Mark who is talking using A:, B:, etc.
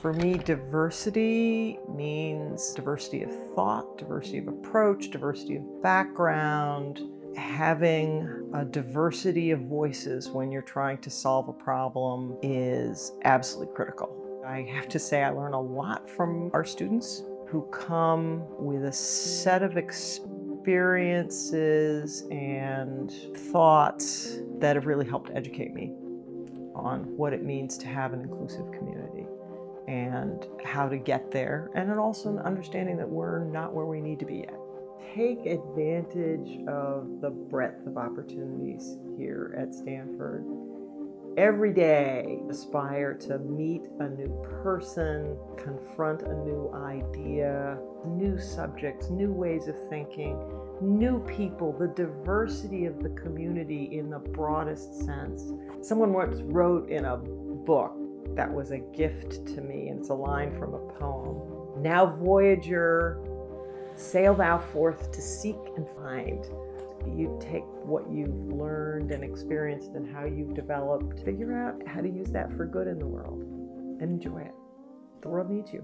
A: For me, diversity means diversity of thought, diversity of approach, diversity of background, having a diversity of voices when you're trying to solve a problem is absolutely critical. I have to say, I learn a lot from our students who come with a set of experiences and thoughts that have really helped educate me on what it means to have an inclusive community and how to get there, and then also an understanding that we're not where we need to be yet. Take advantage of the breadth of opportunities here at Stanford. Every day, aspire to meet a new person, confront a new idea, new subjects, new ways of thinking, new people, the diversity of the community in the broadest sense. Someone once wrote in a book that was a gift to me, and it's a line from a poem. Now, Voyager, sail thou forth to seek and find. You take what you've learned and experienced and how you've developed, figure out how to use that for good in the world and enjoy it. The world needs you.